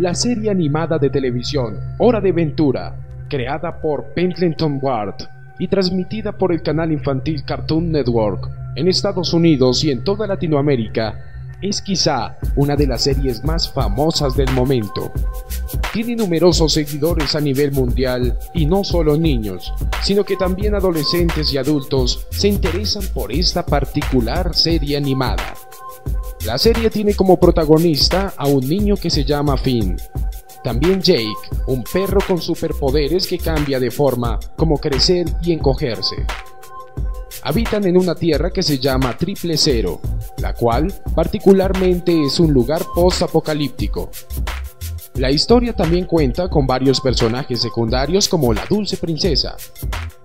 la serie animada de televisión Hora de Ventura, creada por Pendleton Ward y transmitida por el canal infantil Cartoon Network en Estados Unidos y en toda Latinoamérica, es quizá una de las series más famosas del momento. Tiene numerosos seguidores a nivel mundial y no solo niños, sino que también adolescentes y adultos se interesan por esta particular serie animada. La serie tiene como protagonista a un niño que se llama Finn. También Jake, un perro con superpoderes que cambia de forma como crecer y encogerse. Habitan en una tierra que se llama Triple Cero, la cual particularmente es un lugar post-apocalíptico. La historia también cuenta con varios personajes secundarios como la dulce princesa,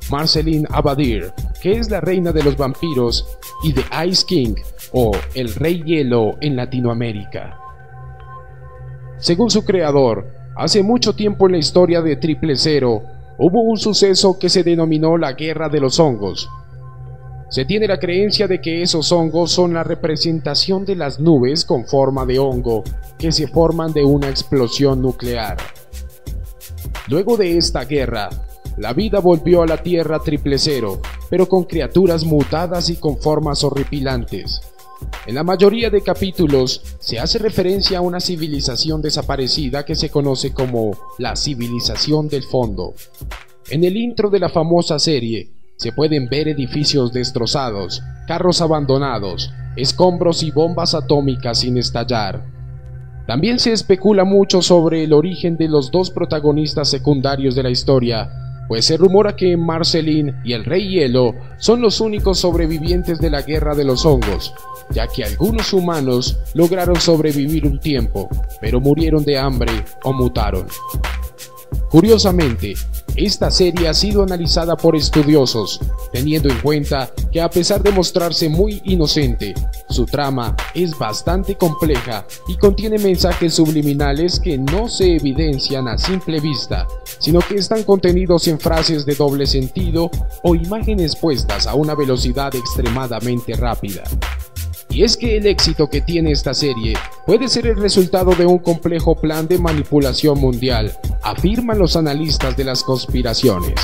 Marceline Abadir, que es la reina de los vampiros, y The Ice King, o el Rey Hielo en Latinoamérica. Según su creador, hace mucho tiempo en la historia de Triple Cero, hubo un suceso que se denominó la Guerra de los Hongos, se tiene la creencia de que esos hongos son la representación de las nubes con forma de hongo que se forman de una explosión nuclear. Luego de esta guerra, la vida volvió a la Tierra triple cero, pero con criaturas mutadas y con formas horripilantes. En la mayoría de capítulos se hace referencia a una civilización desaparecida que se conoce como la civilización del fondo. En el intro de la famosa serie, se pueden ver edificios destrozados, carros abandonados, escombros y bombas atómicas sin estallar. También se especula mucho sobre el origen de los dos protagonistas secundarios de la historia, pues se rumora que Marceline y el Rey Hielo son los únicos sobrevivientes de la Guerra de los Hongos, ya que algunos humanos lograron sobrevivir un tiempo, pero murieron de hambre o mutaron. Curiosamente, esta serie ha sido analizada por estudiosos, teniendo en cuenta que a pesar de mostrarse muy inocente, su trama es bastante compleja y contiene mensajes subliminales que no se evidencian a simple vista, sino que están contenidos en frases de doble sentido o imágenes puestas a una velocidad extremadamente rápida. Y es que el éxito que tiene esta serie puede ser el resultado de un complejo plan de manipulación mundial, afirman los analistas de las conspiraciones.